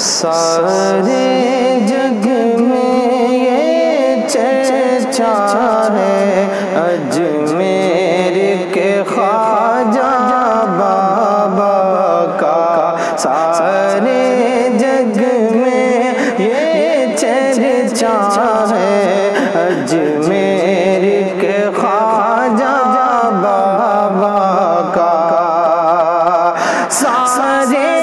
सारे जग में ये चर्चा है। अजमेर के ख्वाजा बाबा का। सारे जग में ये चर्चा है। अजमेर के ख्वाजा बाबा का। सारे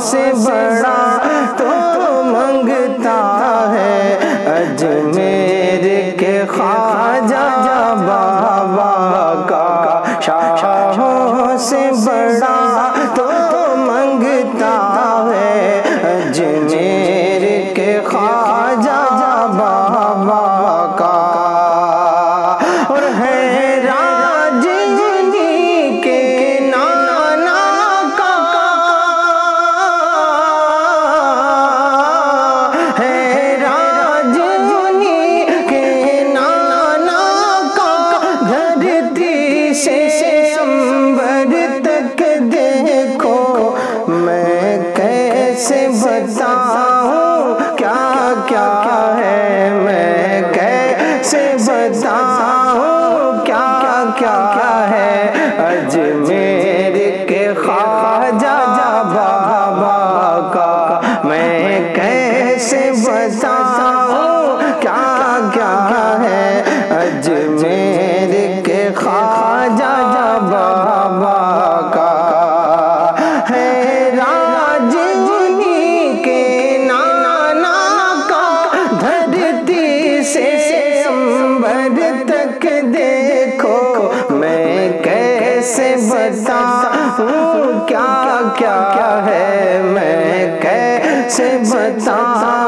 से बड़ा कैसे बताऊँ क्या क्या है? मैं कैसे बताऊँ क्या क्या क्या है? अजमेर के ख्वाजा बाबा का, मैं कैसे बताऊँ तक देखो मैं कैसे बताऊँ क्या क्या है मैं कैसे बताऊँ?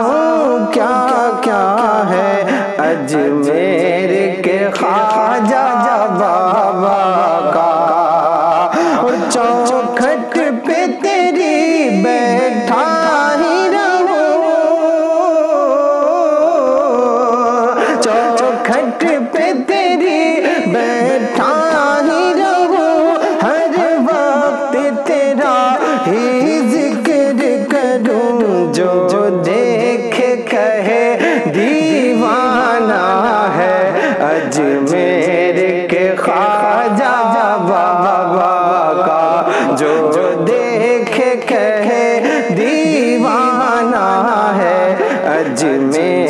अजमेर के खाजा बाबा का जो देखे कहे दीवाना है अजमेर।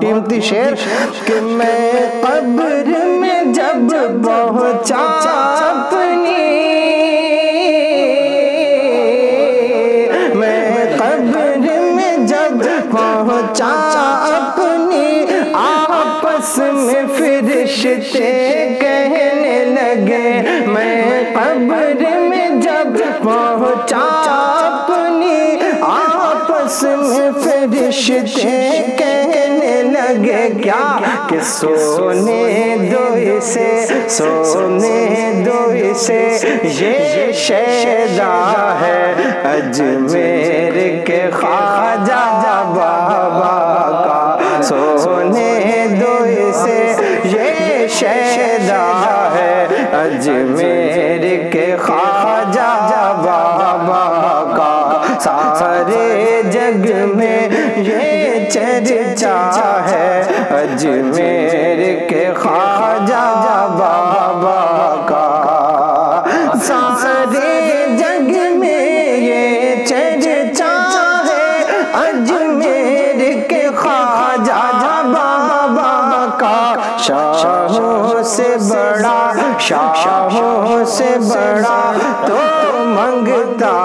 कीमती शेर कि मैं कब्र में जब पहुँचा अपनी। मैं कब्र में जब पहुँचा अपनी। आपस में फरिश्ते कहने लगे। मैं कब्र में जब पहुँचा आपस में फरिश्ते कहने लगे, क्या? कि सोने दो इसे? सोने दो इसे? ये शैदा है अजमेर के ख्वाजा बाबा का। सोने दो इसे? ये शैदा है अजमेर के ख्वाजा सारे जग में ये चर्चा है। अजमेर के ख्वाजा बाबा का। सारे जग में ये चर्चा है। अजमेर के ख्वाजा बाबा का। शाहों से बड़ा, शाहों से बड़ा तो मंगता